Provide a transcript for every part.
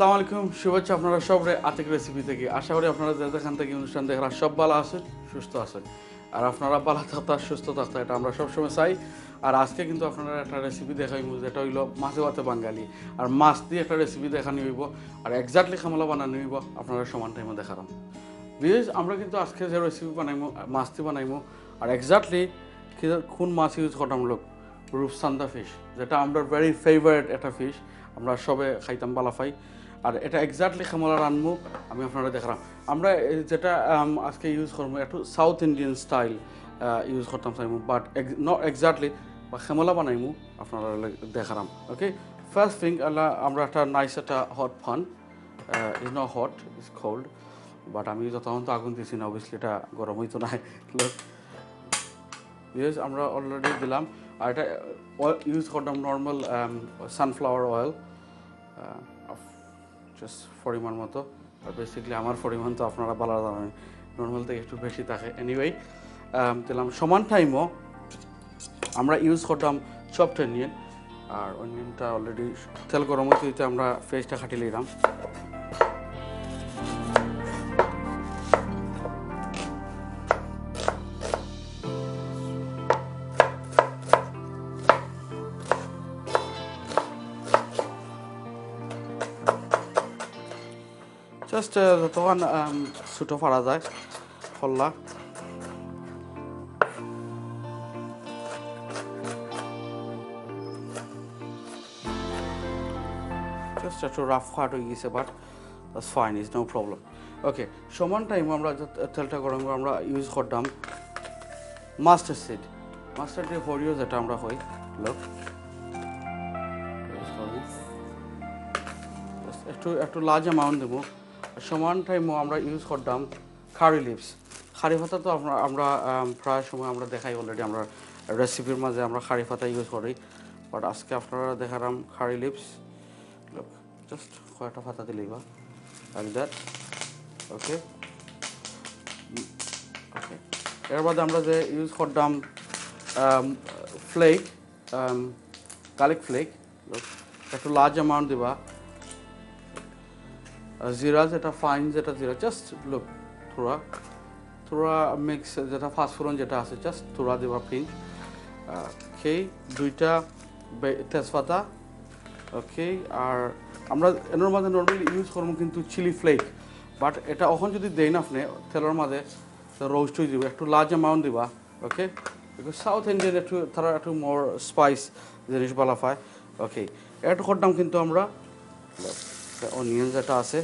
আসসালামু আলাইকুম, শুভেচ্ছা আপনারা সবরে আতিক রেসিপি থেকে। আশা করি আপনারা যে যেখান থেকে অনুষ্ঠান দেখরা সব ভালো আছেন, সুস্থ আছেন। আর আপনারা ভালো থাকতা সুস্থ থাকতা এটা আমরা সবসময় চাই। আর আজকে কিন্তু আপনারা একটা রেসিপি দেখাইব যেটা হইল মাছে ভাতে বাঙালি। আর মাছ দিয়ে একটা রেসিপি দেখানি হইব, আর এক্স্যাক্টলি খামলা বানানো হইব, আপনারা সমান টাইমে দেখালাম। বিকজ আমরা কিন্তু আজকে যে রেসিপি বানাইমো, মাছ দিয়ে বানাইমো, আর এক্স্যাক্টলি কোন মাছ ইউজ করতাম লোক রূপসান্দা ফিশ যেটা আমরা ভেরি ফেভারেট একটা ফিশ আমরা সবে খাইতাম বালাফাই। আর এটা এক্স্যাক্টলি খামলা রানমু আমি আপনারা দেখালাম। আমরা যেটা আজকে ইউজ করব, একটু সাউথ ইন্ডিয়ান স্টাইল ইউজ করতাম চাইমু বাট নট এক্স্যাক্টলি বা খেমলা বানাইমু, আপনারা দেখালাম ওকে ফার্স্ট থিং আমরা একটা নাইস একটা hot pan is not hot is cold but আমি যতক্ষণ তো আগুন দিয়েছি না অবভিয়াসলি এটা গরম হইতো না। ইউজ আমরা অলরেডি দিলাম, আর এটা ইউজ করতাম নর্মাল সানফ্লাওয়ার অয়েল জাস্ট পরিমাণ মতো। আর বেসিক্যালি আমার পরিমাণ তো আপনারা ভালো জানেন নর্মাল থেকে একটু বেশি থাকে। এনিওয়ে দিলাম সমান টাইমও আমরা ইউজ করতাম চপটা নিয়ে। আর অনিয়নটা অলরেডি তেল গরম হতে আমরা ফেসটা খাটিয়ে নিলাম জাস্ট তখন ছোটো ফাড়া যায় ফল্লা জাস্ট একটু রাফ হাট হয়ে গেছে but that's fine is no problem okay সমান টাইম আমরা তেলটা গরম করে আমরা ইউজ করতাম মাস্টার সিড মাস্টার দিয়ে হরিও যেটা আমরা হই লোক একটু একটু লার্জ অ্যামাউন্ট দেবো। সমান টাইমও আমরা ইউজ করতাম খারি লিভস খারি পাতা তো আমরা আমরা প্রায় সময় আমরা দেখাই অলরেডি আমরা রেসিপির মাঝে আমরা খারি পাতা ইউজ করি। বাট আজকে আপনারা দেখালাম খারি লিভস জাস্ট কয়েকটা পাতা দিলেই বা লাইক দ্যাট ওকে ওকে এর বাদে আমরা যে ইউজ করতাম ফ্লেক গার্লিক ফ্লেক একটু লার্জ অ্যামাউন্ট দিবা। জিরা যেটা ফাইন যেটা জিরা জাস্ট লুক থোড়া থোড়া মিক্স যেটা ফাস্টফুরন যেটা আছে জাস্ট থোড়া দিবা পিঞ্চ ওকে দুইটা তেজপাতা ওকে আর আমরা এর মাঝে নর্মালি ইউজ করব কিন্তু চিলি ফ্লেক বাট এটা এখন যদি দেই না আপনি, তেলের মাঝে রোস্ট হয়ে দিব একটু লার্জ অ্যামাউন্ট দিবা ওকে সাউথ ইন্ডিয়ান একটু, তারা একটু মোর স্পাইস জিনিস বলা পায় ওকে একটু করতাম কিন্তু আমরা অনিয়ন যেটা আছে।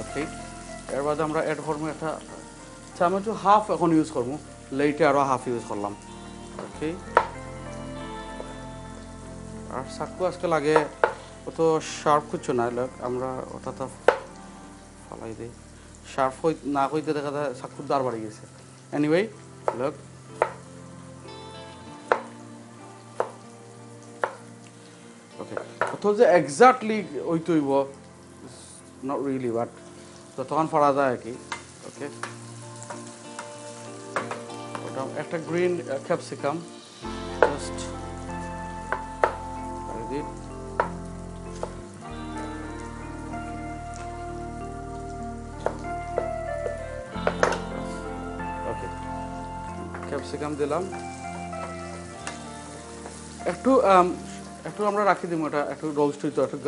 ওকে এর বাদে আমরা অ্যাড করব একটা। টমেটো হাফ এখন ইউজ করব। লেটে আরও হাফ ইউজ করলাম। ওকে আর শাকু আজকে লাগে অত শার্প কিছু না আমরা তো ফালাই দিই। শার্প হই, না হইতে দেখা যায় শাকুর দাঁড় বাড়ি গেছে। এনিওয়ে লোক ওকে অথচ যে এক্স্যাক্টলি ওই তৈব নট রিয়েলি বাট যতক্ষণ পারা যায় আর কি ওকে একটা গ্রিন ক্যাপসিকাম ক্যাপসিকাম দিলাম। একটু একটু আমরা রাখি দিব এটা, একটু রোস্ট হইতো একটু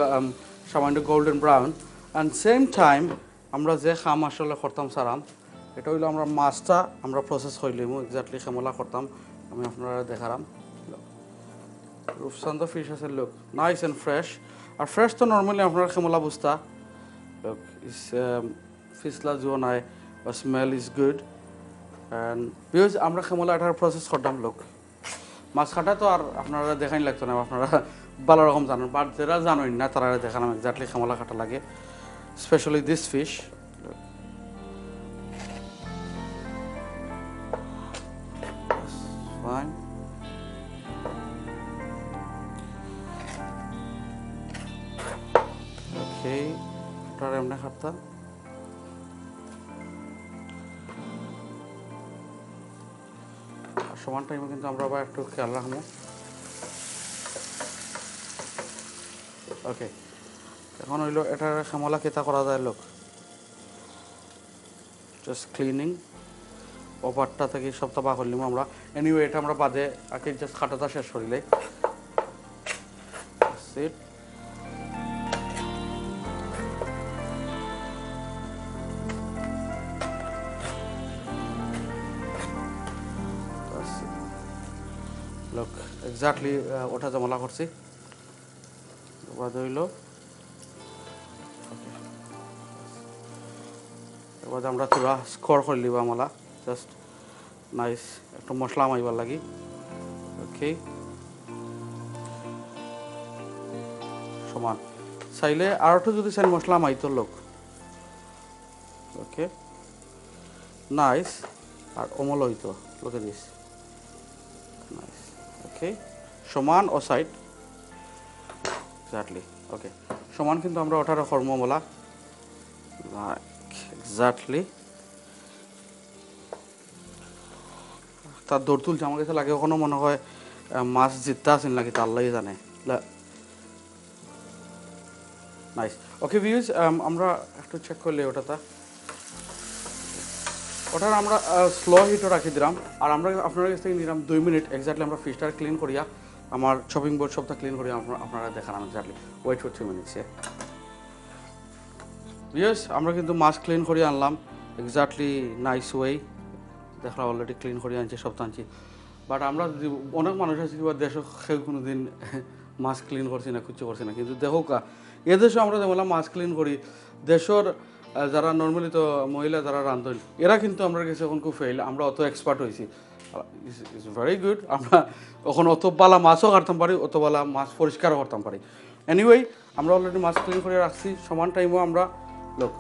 সামান্য golden brown and same time আমরা যে খাম আসলে করতাম সারাম, এটা হইল আমরা মাছটা আমরা প্রসেস হইলিমু এক্স্যাক্টলি খেমলা করতাম, আমি আপনারা দেখালাম রূপসান্ত ফিশ আছে লোক নাইস অ্যান্ড ফ্রেশ আর ফ্রেশ তো নর্মালি আপনার খেমলা বুঝতা। লোক ইস ফিসলা জো নাই বা স্মেল ইজ গুড বিকজ আমরা খেমলা এটার প্রসেস করতাম লোক। মাছ কাটা তো আর আপনারা দেখাই লাগতো না, আপনারা ভালো রকম জানেন। বাট যারা জানেন না, তারা দেখালাম এক্স্যাক্টলি খামলা কাটা লাগে স্পেশালি দিস ফিশ ওটার এমনি খাটতা সমান টাইমে কিন্তু আমরা আবার একটু খেয়াল রাখব। ওকে এখন হইল এটার সামলা কেতা করা যায় লোক। জাস্ট ক্লিনিং ওপারটা থেকে সপ্তাহ বা করলিম আমরা। এনিওয়ে এটা আমরা বাদে আগে জাস্ট খাটাটা শেষ করিলে সিট এক্স্যাক্টলি ওটা জমলা করছি। এবার হইল এবার আমরা তোরা স্কোর করে লিবা আমলা জাস্ট নাইস একটু মশলা মাইবার লাগি। ওকে সমান। চাইলে আর একটু যদি চাই মশলা মাইতো লোক। ওকে নাইস আর অমল হইতো, লোকে দিস। নাইস ওকে সমান ও সাইড এক্স্যাক্টলি ওকে সমান কিন্তু আমরা ওঠার কর্মমলা এক্স্যাক্টলি তার দৌড় তুলছে আমার কাছে লাগে, কখনো মনে হয় মাছ জিততে আসেন নাকি তার লাগে জানে। নাইস ওকে ভিউজ আমরা একটু চেক করলে ওটাতে ওটার আমরা স্লো হিটও রাখি দিলাম। আর আমরা আপনার কাছ থেকে নিলাম দুই মিনিট। এক্স্যাক্টলি আমরা ফিশটা ক্লিন করিয়া আমার শপিং বোর্ড সবটা ক্লিন করিয়া আপনারা- দেখালাম exactly wait for three minutes yes আমরা কিন্তু মাছ ক্লিন করে আনলাম। এক্স্যাক্টলি নাইস ওয়ে দেখলাম অলরেডি ক্লিন করে আনছি সব আনছি। বাট আমরা অনেক মানুষ আছে, কিংবা দেশ কেউ কোনো দিন মাছ ক্লিন করছি না কিচ্ছু করছি না। কিন্তু দেখো কা এ আমরা যেমন মাছ ক্লিন করি। দেশের যারা নর্মালি তো মহিলা যারা রান্ধন, এরা কিন্তু আমরা কাছে এখন খুব ফেল আমরা অত এক্সপার্ট হয়েছি। ইটস ভেরি গুড আমরা এখন অত বালা মাছও কাটতাম পারি, অত বালা মাছ পরিষ্কারও করতাম পারি। এনিওয়ে আমরা অলরেডি মাছ ক্লিন করে রাখছি, সমান টাইমও আমরা লোক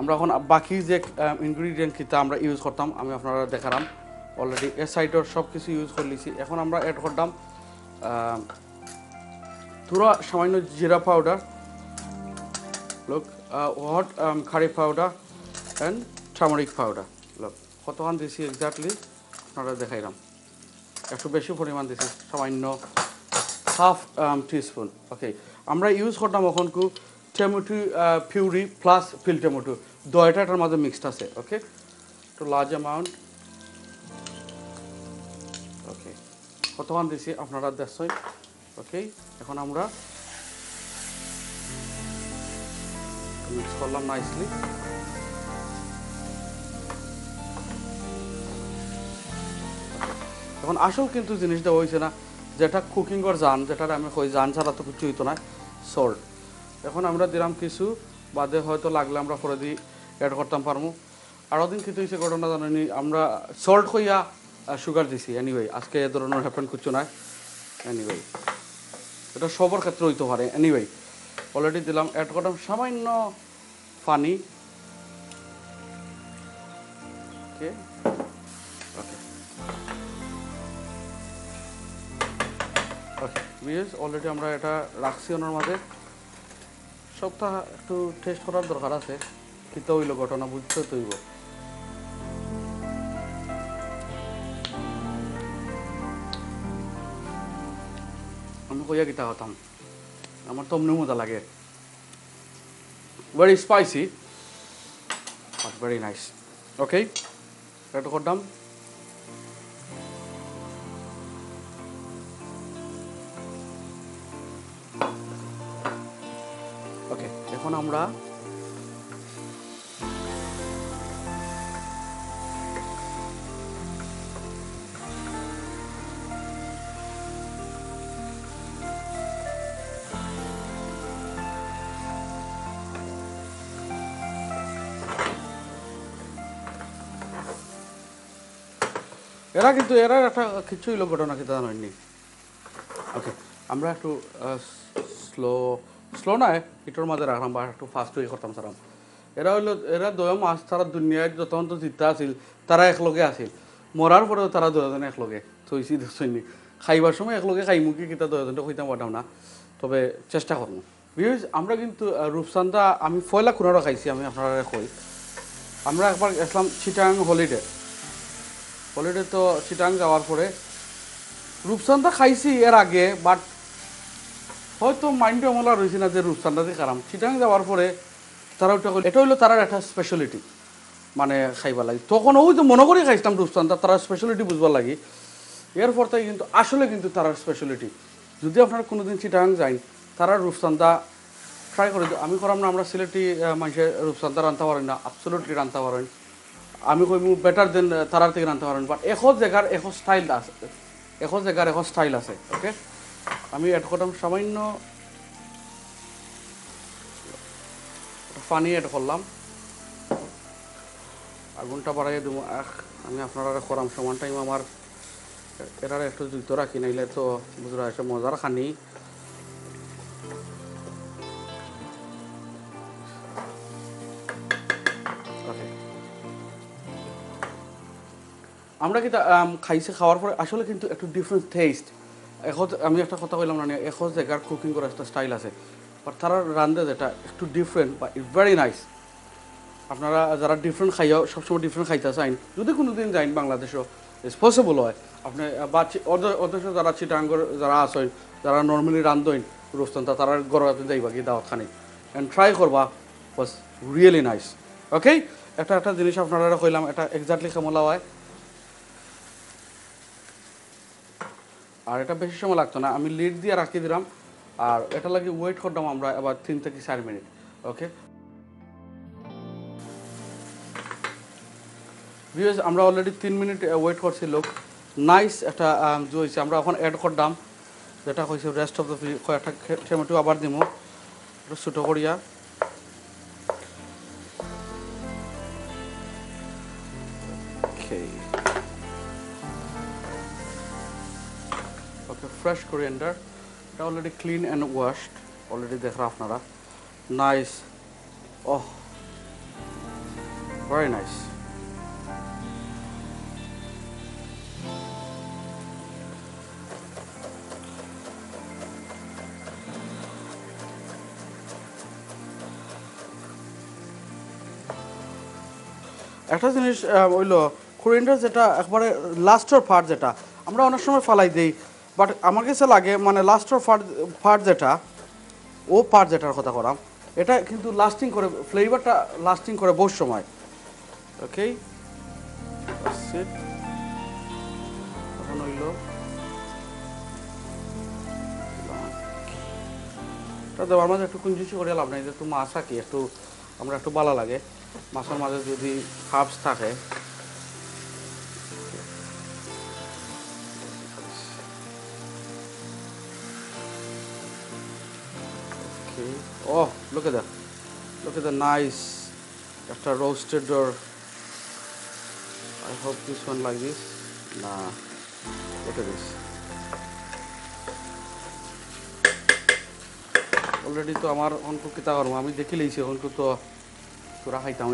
আমরা এখন বাকি যে ইনগ্রিডিয়েন্ট কিতা আমরা ইউজ করতাম, আমি আপনারা দেখালাম। অলরেডি এ সাইডের সব কিছু ইউজ করে লিছি এখন আমরা অ্যাড করতাম পুরো সামান্য জিরা পাউডার লোক হট খারি পাউডার অ্যান্ড টার্মারিক পাউডার লোক কতক্ষণ দিছি এক্স্যাক্টলি আপনারা দেখাইলাম। একটু বেশি পরিমাণ দিছি, সামান্য হাফ টিস্পুন ওকে আমরা ইউজ করতাম এখন কু tomato puree plus fill tomato. দয়টা এটার মাঝে মিক্সড আছে ওকে একটু লার্জ অ্যামাউন্ট ওকে কতক্ষণ দিছি আপনারা দেখছেন? ওকে এখন আমরা মিক্স করলাম নাইসলি এখন আসল কিন্তু জিনিসটা হয়েছে না, যেটা কুকিং কর জান, যেটা আমি কই, জান ছাড়া তো কিছু হইতো না সল্ট এখন আমরা দিলাম কিছু, বাদে হয়তো লাগলে আমরা পরে দিই অ্যাড করতাম পারব আরও দিন কিন্তু হয়েছে ঘটনা জানি আমরা সল্ট হইয়া সুগার দিছি এনিওয়ে আজকে এ ধরনের হ্যাপেন কিছু নাই এনিওয়ে এটা সবার ক্ষেত্রে হইতে পারে এনিওয়ে অলরেডি দিলাম। অ্যাড করলাম সামান্য পানি ওকে ওকে ওকে অলরেডি আমরা এটা রাখছি ওনার মাঝে। সপ্তাহ একটু টেস্ট করার দরকার আছে। কিন্তু হইল ঘটনা বুঝতে তৈব আমি কইয়া গীতা হতাম? আমার তো অমনি মজা লাগে। Very spicy very nice okay এটা করতাম ওকে এখন আমরা এরা কিন্তু এরা একটা কিছুই লোক ঘটনা কিন্তু হয়নি ওকে আমরা একটু স্লো স্লো নয় এটার মাঝে রাখলাম বা একটু ফাস্ট হয়ে করতাম সারাম। এরা হইল এরা দয় মাছ তারা দুনিয়ায় যতক্ষণ তো জিতা আছিল তারা একলগে আছিল। মরার পরেও তারা দুজন একলগে থইছি দশনি খাইবার সময় একলগে খাইমুখি কিতা দুজনটা কইতাম পাঠাম না। তবে চেষ্টা করব বিকজ আমরা কিন্তু আহ, রূপচান্দা আমি ফয়লা খুনারও খাইছি আমি আপনারা কই আমরা একবার গেছিলাম চিটাং হলিডে অলরেডি তো চিটাং যাওয়ার পরে রূপসান্দা খাইছি এর আগে বাট হয়তো মাইন্ডে অমলা রয়েছে না যে রূপসান্দা দিয়ে খারাম। চিটাং যাওয়ার পরে তারা ওটা এটা হইল তারার একটা স্পেশালিটি মানে খাইবার লাগে। তখন ওই তো মনে করে খাইছিলাম রূপসান্দা তারা স্পেশালিটি বুঝবার লাগি। এরপর থেকে কিন্তু আসলে কিন্তু তারার স্পেশালিটি যদি আপনারা কোনোদিন চিটাং যাই তারা রূপসান্দা ট্রাই করে। আমি করাম না, আমরা সিলেটি মানুষের রূপসান্দা রানতে পারেন না, absolutely রানতে পারেন আমি কইমু বেটার দেন তারার থেকে রানতে পারেন বাট এখন জায়গার এখন স্টাইল আছে। এখন জায়গার এখন স্টাইল আছে ওকে আমি এড করলাম সামান্য পানি এড করলাম। আগুনটা বাড়াইয়ে দেবো। আহ, আমি আপনারা করাম সমান টাইম আমার এটার একটু জুতো রাখি, নাইলে তো বুঝরা এসে মজার খানি। আমরা কিন্তু খাইছে, খাওয়ার পরে আসলে কিন্তু একটু ডিফারেন্ট টেস্ট এখন আমি একটা কথা কইলাম না এখন জায়গার কুকিং করার একটা স্টাইল আছে বাট তারা রান্ধে যেটা একটু ডিফারেন্ট বা ইটস ভেরি নাইস আপনারা যারা ডিফারেন্ট খাইয়া সবসময় ডিফারেন্ট খাইতে চাইন। যদি কোনো দিন যাইন বাংলাদেশও ইটস পসিবল হয়। আপনি বা অথচ যারা চিটাঙ্গর যারা আসেন যারা নর্মালি রান্ধইন রোস্তান্তা তারা গড়াতে যাইবা কি দাওয়াত খানি অ্যান্ড ট্রাই করবা বাস রিয়েলি নাইস ওকে একটা একটা জিনিস আপনারা কইলাম, এটা এক্স্যাক্টলি কেমন হয়। আর এটা বেশি সময় লাগতো না। আমি লিড দিয়ে রাখি দিলাম। আর এটা লাগে ওয়েট করতাম আমরা আবার তিন থেকে চার মিনিট ওকে ভিউজ আমরা অলরেডি তিন মিনিট ওয়েট করছি লোক। নাইস একটা যে হয়েছে। আমরা এখন অ্যাড করলাম। যেটা হয়েছে রেস্ট অফ দ্য কয়েকটা টমেটো আবার দিব ছোটো করিয়া। ফ্রেশ কোরিয়েন্ডার এটা already clean and washed already দেখরা আপনারা নাইস ওহ ভেরি নাইস একটা জিনিস হইল কোরিয়েন্ডার যেটা একবারে লাস্টের ফাট যেটা, আমরা অনেক সময় ফালাই দিই। বাট আমার কাছে লাগে মানে লাস্টের ফাট ফাট যেটা, ও পার্ট যেটার কথা করাম, এটা কিন্তু লাস্টিং করে ফ্লেভারটা লাস্টিং করে বহু সময়। ওকে দেওয়ার মাঝে একটু কুঞ্জুচি করে লাভ নাই একটু মাছ থাকি একটু, আমরা একটু ভালো লাগে। মাছের মাঝে যদি হাফস থাকে Oh, look at that. Look at the nice, after roasted or I hope this one like this. Nah, look at this. Already তো আমার অঙ্কু কিতা করব? আমি দেখি লইছি অঙ্কু তো তোরা খাইতাম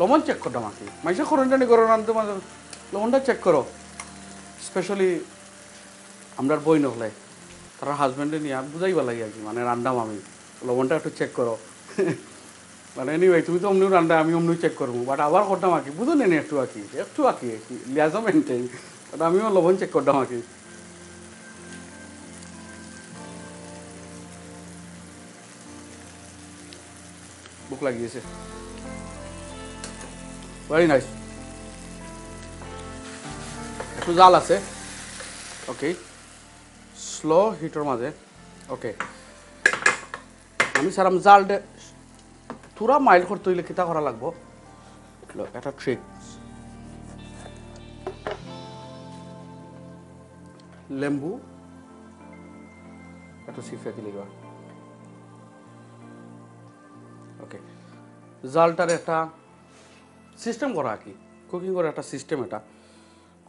লবণ চেক করতাম আকি মাইসা খরঞ্জানি করো রান্ধতে মাঝে লবণটা চেক করো। স্পেশালি আমরা বই নহলে তারা হাজব্যান্ডে নিয়ে বুঝাইবা লাগে আর কি মানে রান্দাম আমি। লবণটা একটু চেক করো। মানে এনিওয়ে তুমি তো অমনি রান্না আমি অমনি চেক করব। বাট আবার করতাম আঁকি বুঝো নেনি একটু আঁকি একটু আঁকি লিয়াজও মেনটেন বাট আমিও লবণ চেক করতাম আঁকি বুক লাগিয়েছে। ভেরি নাইস একটু জাল আছে। ওকে স্লো হিটর মাঝে। ওকে আমি সারাম জাল দে মাইল করতে হইলে কিতা করা লাগবো? লো, একটা ট্রিক লেম্বু। একটু সিফে দিলে ওকে জালটার একটা সিস্টেম করা কি? কুকিং করার একটা সিস্টেম এটা।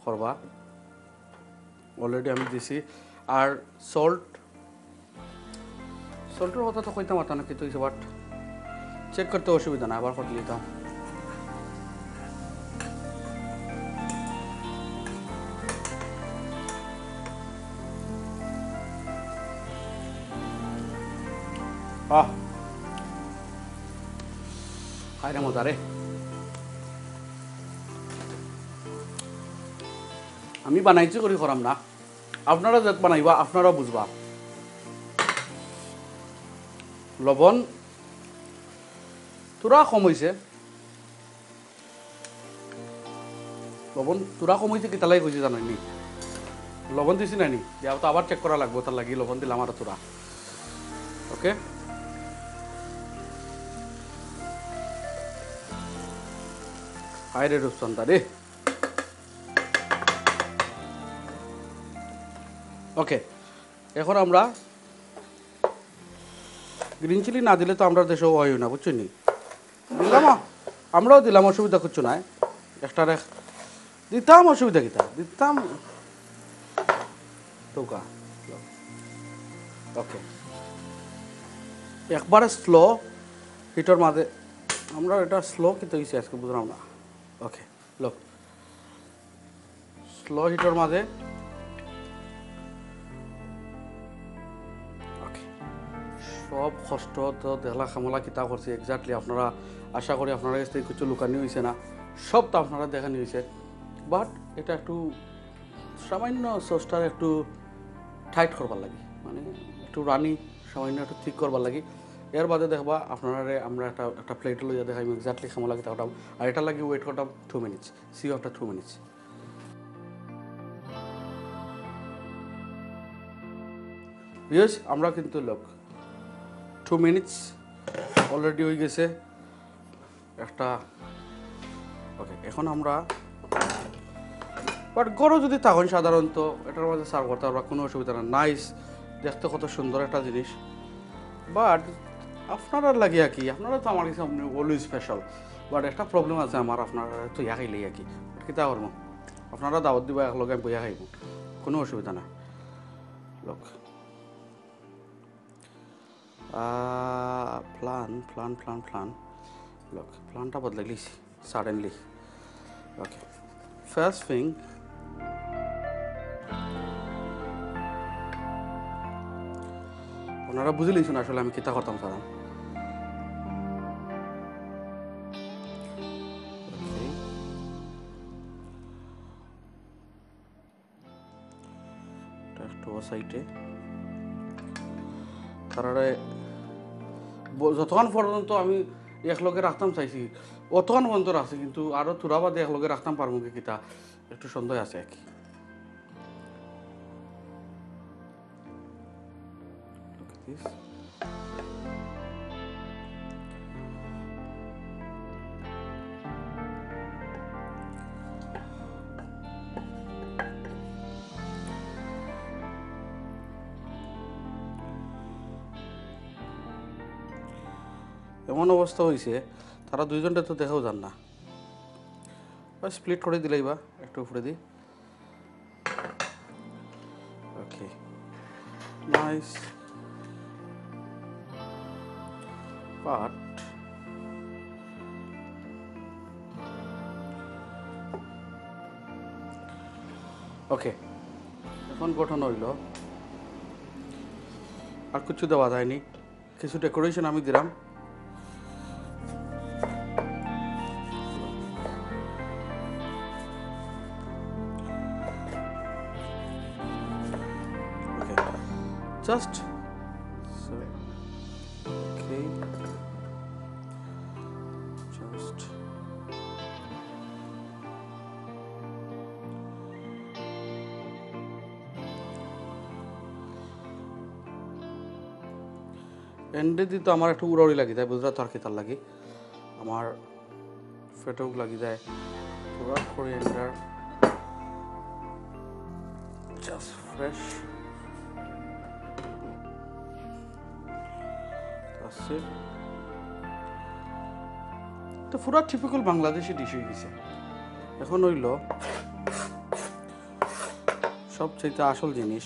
করবা। অলরেডি আমি দিছি। আর সল্ট সল্টের কথা তো কইতাম আর না কিন্তু বাট চেক করতে অসুবিধা না আবার কটে নিতাম আহ। হায় রে আমি বানাইছি করি করাম না। আপনাৰা যত বানাইবা আপনাৰা বুঝবা। লবণ তোৰা কম হৈছে। লবণ তোৰা কম হৈছে কেতালাই কইছে জানো নি লবণ দিছি নাই নি? তো আবার চেক কৰা লাগব তাৰ লাগি লবণ দিলাম আৰ তোৰা ওকে আয় ৰে ৰূপচন্দা ওকে এখন আমরা গ্রিন চিলি না দিলে তো আমরা দেশেও হয় না বুঝছ নি? দিলাম, আমরাও দিলাম, অসুবিধা করছ না একটা রেখ দিতাম অসুবিধা কিতা দিতাম টোকা ওকে একবারে স্লো হিটর মাঝে আমরা এটা স্লো কিন্তু হয়েছে আজকে, বুঝলাম না। ওকে লোক স্লো হিটর মাঝে সব কষ্ট তো খামলা কিতা করছে এক্স্যাক্টলি আপনারা আশা করি আপনারা থেকে কিছু লুকানি হয়েছে না। সব তো আপনারা দেখানি হয়েছে বাট এটা একটু সামান্য সসটার একটু টাইট করবার লাগে। মানে একটু রানি সামান্য একটু ঠিক করবার লাগে। এর বাদে দেখবা আপনারা আমরা একটা একটা প্লেট লইয়া দেখাই এক্স্যাক্টলি খামা লাগে তাও আর এটা লাগে ওয়েট করতাম two minutes see after two minutes আমরা কিন্তু লোক। টু মিনিটস অলরেডি হয়ে গেছে। একটা ওকে এখন আমরা বাট গরু যদি তখন সাধারণত, এটার মধ্যে সার্ভ করতে পারবা, কোনো অসুবিধা না। নাইস দেখতে কত সুন্দর একটা জিনিস। বাট আপনারা লাগিয়া কি, আপনারা তো আমার কাছে অলওয়েজ স্পেশাল বাট একটা প্রবলেম আছে আমার, আপনারা তো ইয়া খাইলে ইয়া কি। কিতা করব? আপনারা দাওয়াত দিবা একলগে বইয়া খাইব। কোনো অসুবিধা না। লোক প্লান প্লান প্লান প্লান লোক প্লানটা বদলাইলিস সাডেনলি ওকে ফার্স্ট থিং আপনারা বুঝে লিখছেন আসলে আমি কিতা করতাম স্যার সাইটে তারারে ব- যতক্ষণ পর্যন্ত আমি একলগে রাখতাম চাইছি অতক্ষণ পর্যন্ত রাখছি, কিন্তু আরও তোরা বাদে একলগে রাখতাম পারমুখী কিতা? একটু সন্দেহ আছে আর কি। এমন অবস্থা হয়েছে তারা দুইজনটা তো দেখাও যান না। স্প্লিট করে দিলেই বা একটু উপরে দিই। ওকে নাইস বাট ওকে এখন গঠন হইল। আর কিছু দেওয়া যায়নি। কিছু ডেকোরেশন আমি দিলাম। Just so, okay. Just. এন্ডে দিতে আমার একটু উড়াউড়ি লাগি যায়, বুঝলা তরকি তার লাগি। আমার ফেটেও লাগি যায়। পুরা কোরিয়েন্ডার জাস্ট ফ্রেশ আছে তো পুরা টিপিক্যাল বাংলাদেশি ডিশ হয়ে গেছে। এখন হইল সবচেয়ে আসল জিনিস,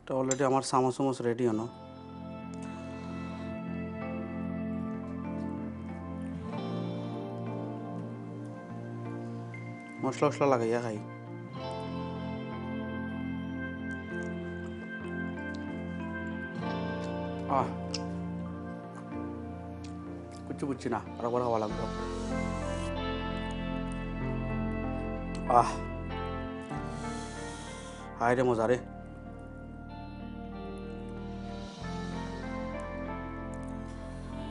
এটা অলরেডি আমার চামচ চামচ রেডি হনো মশলা মশলা লাগাইয়া খাই। কিছু বুঝছি না আর একবার খাওয়া লাগবে আহ হায় রে মজা রে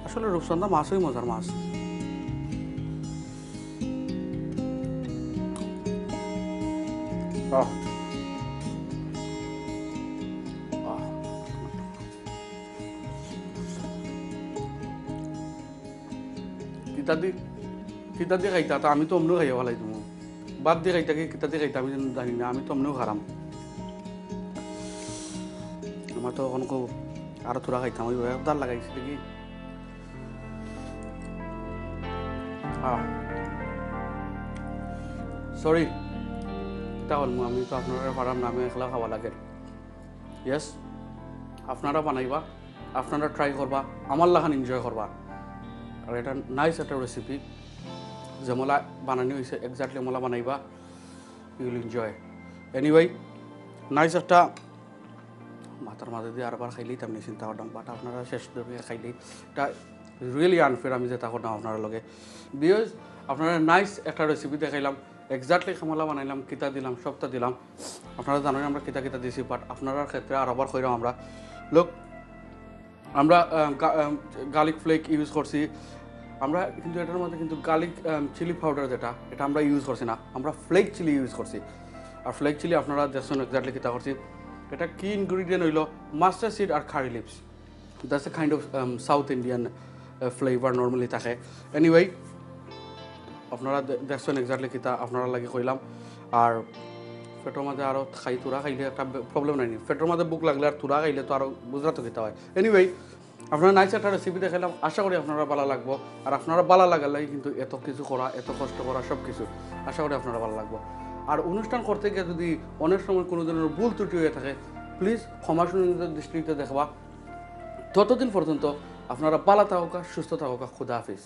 আসলে রূপসন্দা মাছই মজার মাছ আহ কিতা দি দিয়ে খাইতা, তা আমি তো অমনিও খাইয়া ভালাই বাদ দিয়ে খাইতা কি কিতা দিয়ে খাইতা আমি জানি না, আমি তো অমনিও খারাম আমার তো এখন কো আরও থোড়া খাইতাম ওই দাল লাগাইছি দেখি। সরি তা হল আমি তো আপনারা পারাম না, আমি একলা খাওয়া লাগে। ইয়েস আপনারা বানাইবা আপনারা ট্রাই করবা আমার লাখান এনজয় করবা আর এটা নাইস একটা রেসিপি যে মোলা বানানি হয়েছে এক্স্যাক্টলি মোলা বানাইবা you will enjoy anyway nice একটা মাথার মাঝে দিয়ে আরবার খাইলেই তেমনি চিন্তা করতাম বাট আপনারা শেষ দিকে খাইলেই এটা রিয়েলি আনফেয়ার আমি যেটা করতাম আপনার লগে। বিকজ আপনারা নাইস একটা রেসিপি দেখাইলাম এক্স্যাক্টলি খামলা বানাইলাম কিতা দিলাম, সবটা দিলাম। আপনারা জানেন আমরা কিতা কিতা দিছি বাট আপনার ক্ষেত্রে আর আবার কইরাম আমরা। লোক আমরা গার্লিক ফ্লেক ইউজ করছি। আমরা কিন্তু এটার মধ্যে কিন্তু গার্লিক চিলি পাউডার যেটা, এটা আমরা ইউজ করছি না। আমরা ফ্লেক চিলি ইউজ করছি। আর ফ্লেক চিলি আপনারা দেখছেন এক্স্যাক্টলি কিতা করছি, এটা কি ইনগ্রিডিয়েন্ট হইল? Mustard seed R curry leaves that's a kind of south Indian flavour normally থাকে। এনিওয়ে আপনারা দেখছেন এক্স্যাক্টলি কিতা আপনারা লাগে কইলাম। আর পেটের মাঝে আরও খাই তুরা খাইলে একটা প্রবলেম নাই পেটের মাঝে বুক লাগলে আর তুরা খাইলে তো আরও বুঝরা তো কিতা হয়। এনিওয়ে আপনারা নাইস একটা রেসিপি দেখাইলাম। আশা করি আপনারা ভালো লাগবো। আর আপনারা ভালো লাগালে কিন্তু এত কিছু করা, এত কষ্ট করা সব কিছু আশা করি আপনারা ভালো লাগবো। আর অনুষ্ঠান করতে গিয়ে যদি অনেক সময় কোনো ধরনের ভুল ত্রুটি হয়ে থাকে প্লিজ ক্ষমা সুন্দর দৃষ্টিতে দেখবা। ততদিন পর্যন্ত আপনারা ভালো থাকুকা সুস্থ থাকুকা খুদা হাফিজ।